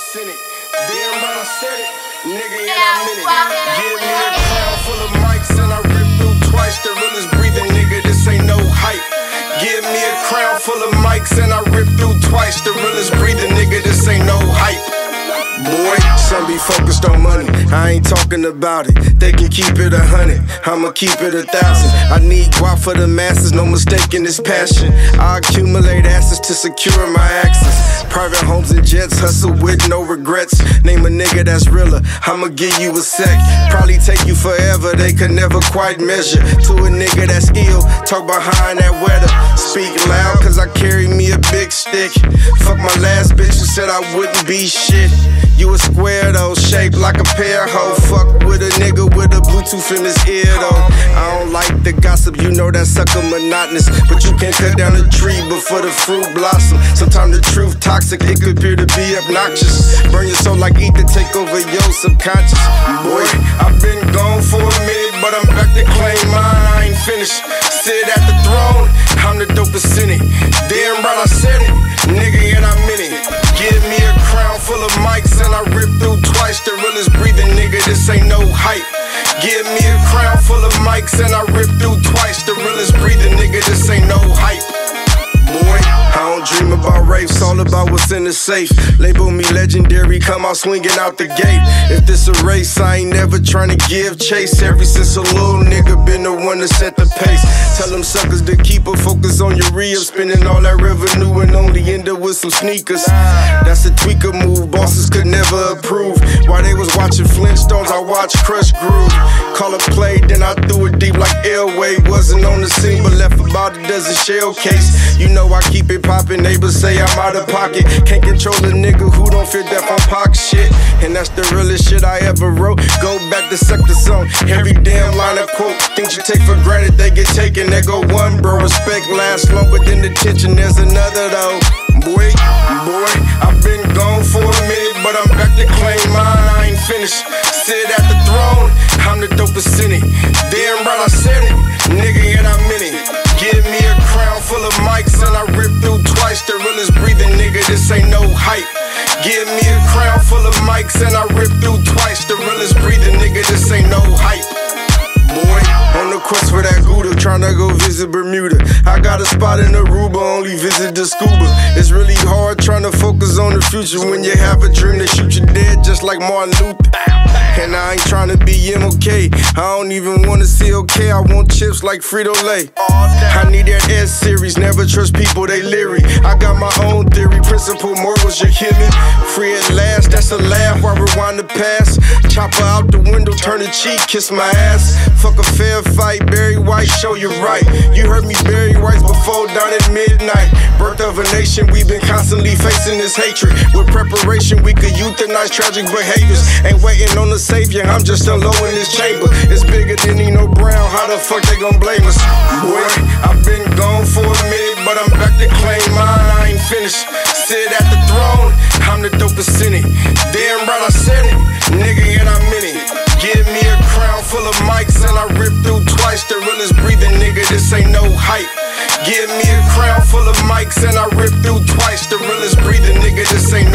in. Damn right I said it, nigga, and I meant it. Give me a crown full of mics Boy, some be focused on money. I ain't talking about it. They can keep it a hundred. I'ma keep it a thousand. I need guap for the masses, no mistake in this passion. I accumulate assets to secure my access. Private homes and jets, hustle with no regrets. Name a nigga that's realer. I'ma give you a sec. Probably take you forever, they could never quite measure. To a nigga that's ill, talk behind that weather. Speak loud, cause I carry me a big stick. Fuck my last bitch who said I wouldn't be shit. You a square though, shaped like a pear hoe. Fuck with a nigga with a Bluetooth in his ear though. I don't like the gossip, you know that sucker monotonous. But you can't cut down a tree before the fruit blossom. Sometimes the truth toxic, it could appear to be obnoxious. Burn your soul like ether, take over your subconscious. Boy, I've been gone for a minute, but I'm back to claim mine. I ain't finished. Sit at the throne, I'm the dopest in it. Damn right I said it, all about what's in the safe. Label me legendary, come out swinging out the gate. If this a race, I ain't never trying to give chase. Ever since a little nigga been the one to set the pace. Tell them suckers to keep a focus on your real, spending all that revenue and only end up with some sneakers. That's a tweaker move, bosses could never approve. While they was watching Flintstones, I watched Krush Groove. Call a play, then I threw it deep like Elway. Wasn't on the scene, but left about a dozen shell case. You know I keep it poppin', neighbors say I'm out of pocket. Can't control a nigga who don't fit that on pock shit. And that's the realest shit I ever wrote. Go back to sector song, every damn line of quote. Things you take for granted, they get taken. They go one, bro. Respect lasts longer than the tension. There's another though. Boy, boy, I've been gone finished. Sit at the throne, I'm the dopest in it. Damn right I said it, nigga, and I meant it. Give me a crown full of mics and I rip through twice. The realest breathing nigga, this ain't no hype. Give me a crown full of mics and I rip through twice. The realest Bermuda. I got a spot in Aruba, only visit the scuba. It's really hard trying to focus on the future when you have a dream to shoot you dead, just like Martin Luther. And I ain't tryna be MOK. I don't even wanna see okay. I want chips like Frito Lay. I need that S series. Never trust people, they leery. I got my own theory. Principle morals, you hear me? Free at last, that's a laugh. While rewind the past. Chopper out the window, turn the cheek, kiss my ass. Fuck a fair fight, Barry White, show you right. You heard me, Barry White, before down at midnight. Birth of a nation, we've been constantly facing this hatred. With preparation, we could euthanize tragic behaviors. Ain't waiting on the savior, I'm just alone in this chamber. It's bigger than Nino Brown, how the fuck they gon' blame us? Boy, I've been gone for a minute, but I'm back to claim mine. I ain't finished. Sit at the throne, this ain't no hype. Give me a crown full of mics and I rip through twice. The realest breathing nigga, this ain't